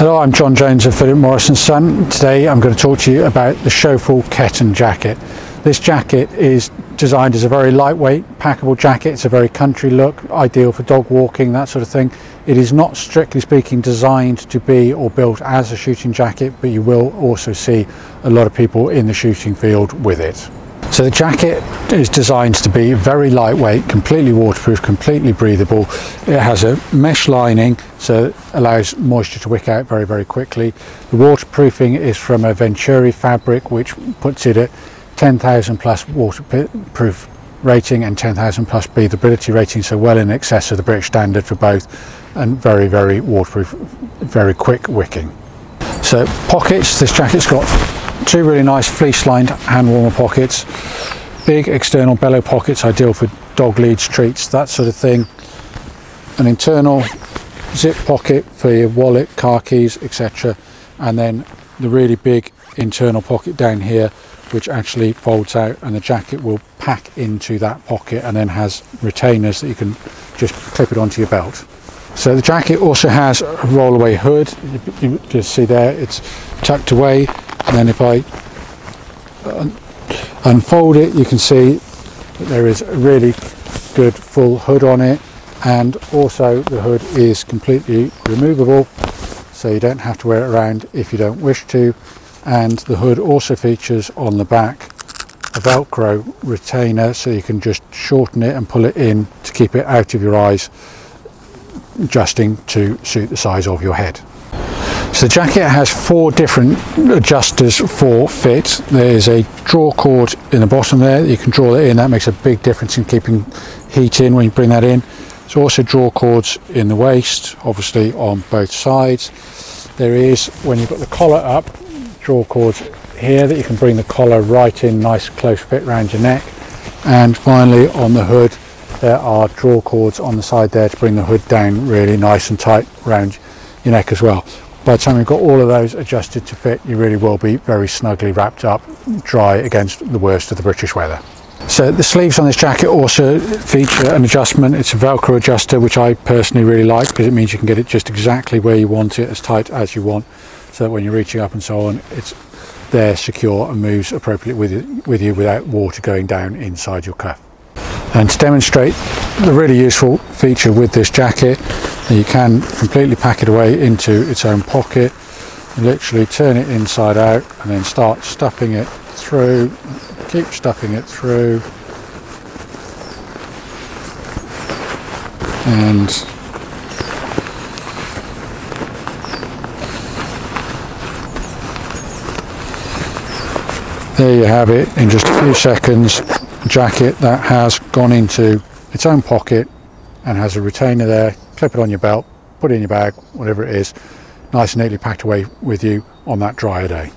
Hello, I'm John Jones of Philip Morris & Son. Today I'm going to talk to you about the Schoffel Ketton jacket. This jacket is designed as a very lightweight, packable jacket. It's a very country look, ideal for dog walking, that sort of thing. It is not strictly speaking designed to be or built as a shooting jacket, but you will also see a lot of people in the shooting field with it. So the jacket is designed to be very lightweight, completely waterproof, completely breathable. It has a mesh lining so it allows moisture to wick out very, very quickly. The waterproofing is from a Venturi fabric which puts it at 10,000 plus waterproof rating and 10,000 plus breathability rating, so well in excess of the British standard for both and very, very waterproof, very quick wicking. So pockets, this jacket's got two really nice fleece lined hand warmer pockets, big external bellow pockets ideal for dog leads, treats, that sort of thing. An internal zip pocket for your wallet, car keys, etc. And then the really big internal pocket down here which actually folds out and the jacket will pack into that pocket and then has retainers that you can just clip it onto your belt. So the jacket also has a rollaway hood, you, you just see there it's tucked away and then if I uh, unfold it you can see that there is a really good full hood on it and also the hood is completely removable so you don't have to wear it around if you don't wish to and the hood also features on the back a velcro retainer so you can just shorten it and pull it in to keep it out of your eyes adjusting to suit the size of your head. So the jacket has four different adjusters for fit. There's a draw cord in the bottom there. You can draw that in. That makes a big difference in keeping heat in when you bring that in. There's also draw cords in the waist, obviously on both sides. There is, when you've got the collar up, draw cords here that you can bring the collar right in, nice close fit around your neck. And finally on the hood, there are draw cords on the side there to bring the hood down really nice and tight around your neck as well. By the time you've got all of those adjusted to fit, you really will be very snugly wrapped up, dry against the worst of the British weather. So the sleeves on this jacket also feature an adjustment. It's a Velcro adjuster, which I personally really like because it means you can get it just exactly where you want it, as tight as you want, so that when you're reaching up and so on, it's there secure and moves appropriately with you, with you without water going down inside your cuff. And to demonstrate the really useful feature with this jacket, you can completely pack it away into its own pocket, literally turn it inside out and then start stuffing it through, keep stuffing it through. And there you have it. In just a few seconds jacket that has gone into its own pocket and has a retainer there clip it on your belt put it in your bag whatever it is nice and neatly packed away with you on that drier day